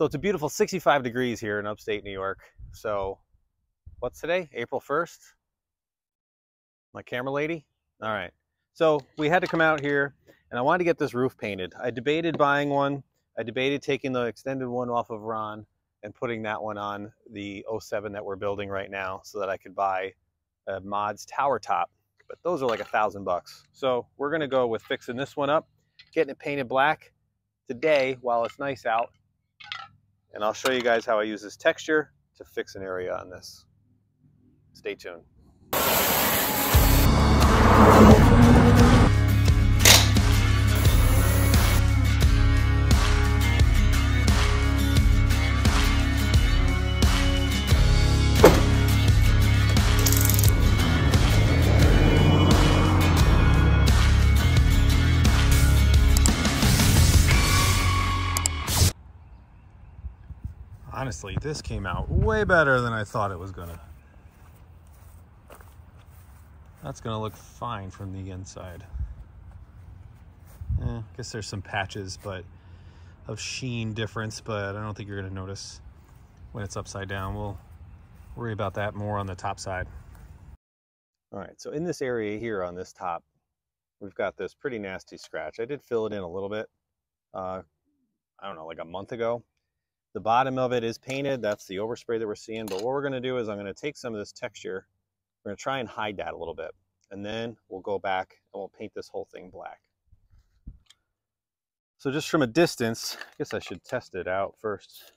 So it's a beautiful 65 degrees here in upstate New York. So what's today? April 1st? My camera lady? All right. So we had to come out here and I wanted to get this roof painted. I debated buying one. I debated taking the extended one off of Ron and putting that one on the 07 that we're building right now so that I could buy a Mods tower top. But those are like a thousand bucks. So we're gonna go with fixing this one up, getting it painted black today while it's nice out. And I'll show you guys how I use this texture to fix an area on this. Stay tuned. Honestly, this came out way better than I thought it was gonna. That's gonna look fine from the inside. Eh, I guess there's some patches, but of sheen difference, but I don't think you're gonna notice when it's upside down. We'll worry about that more on the top side. All right, so in this area here on this top, we've got this pretty nasty scratch. I did fill it in a little bit, uh, I don't know, like a month ago. The bottom of it is painted. That's the overspray that we're seeing. But what we're going to do is I'm going to take some of this texture. We're going to try and hide that a little bit. And then we'll go back and we'll paint this whole thing black. So just from a distance, I guess I should test it out first.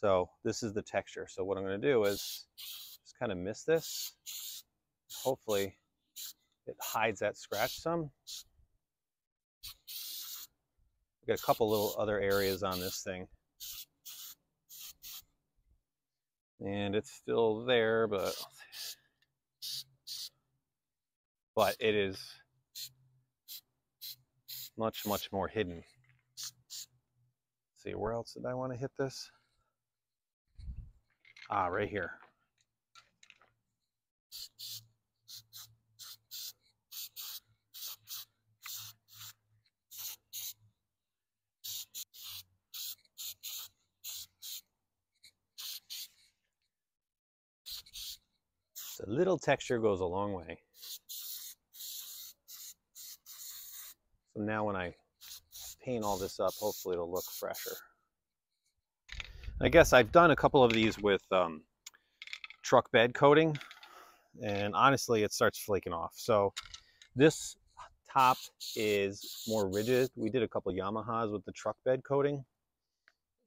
So this is the texture. So what I'm going to do is just kind of miss this. Hopefully it hides that scratch some. A couple little other areas on this thing. And it's still there, but but it is much, much more hidden. Let's see, where else did I want to hit this? Ah, right here. A little texture goes a long way. So now when I paint all this up, hopefully it'll look fresher. I guess I've done a couple of these with um, truck bed coating and honestly it starts flaking off. So this top is more rigid. We did a couple Yamahas with the truck bed coating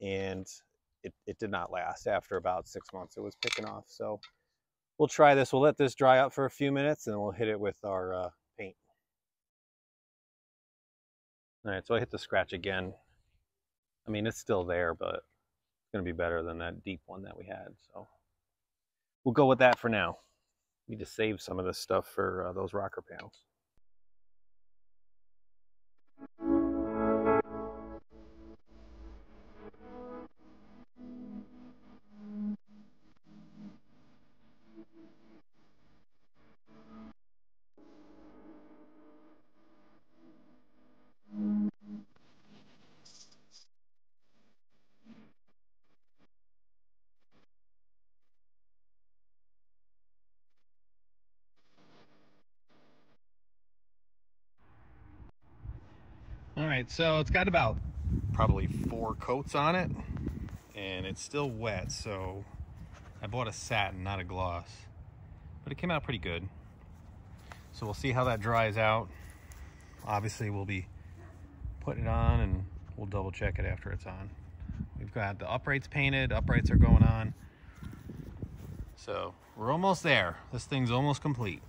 and it, it did not last after about six months. It was picking off. So we'll try this. We'll let this dry up for a few minutes and we'll hit it with our uh, paint. All right, so I hit the scratch again. I mean, it's still there, but it's going to be better than that deep one that we had. So we'll go with that for now. We need to save some of this stuff for uh, those rocker panels. Right, so it's got about probably four coats on it and it's still wet. So I bought a satin, not a gloss, but it came out pretty good. So we'll see how that dries out. Obviously we'll be putting it on and we'll double check it after it's on. We've got the uprights painted, uprights are going on. So we're almost there. This thing's almost complete.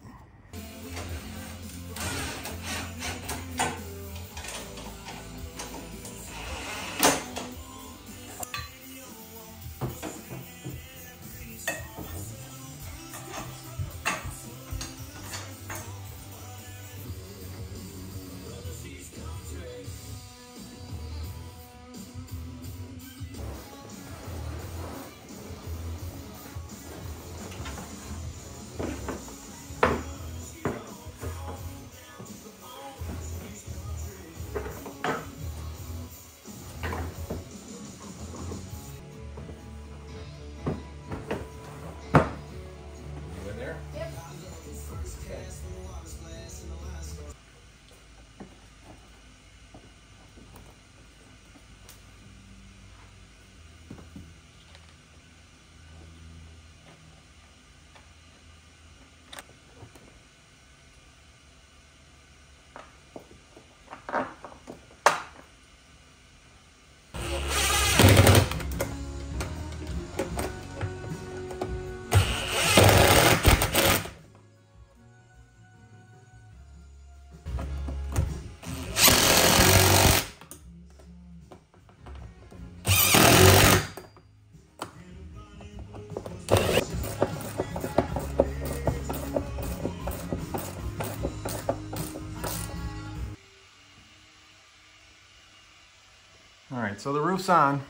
Right, so the roof's on,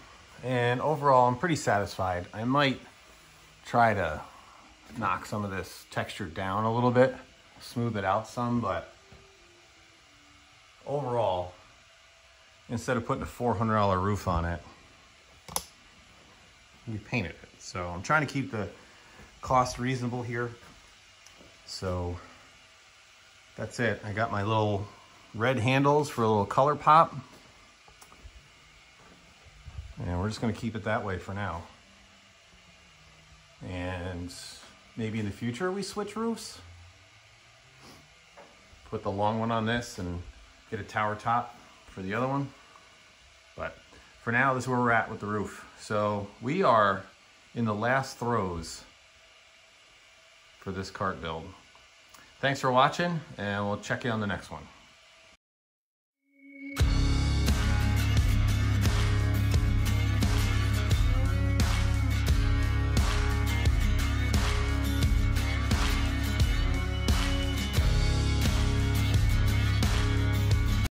and overall, I'm pretty satisfied. I might try to knock some of this texture down a little bit, smooth it out some, but overall, instead of putting a $400 roof on it, we painted it. So I'm trying to keep the cost reasonable here. So that's it. I got my little red handles for a little color pop. And we're just gonna keep it that way for now. And maybe in the future we switch roofs. Put the long one on this and get a tower top for the other one. But for now, this is where we're at with the roof. So we are in the last throes for this cart build. Thanks for watching and we'll check you on the next one.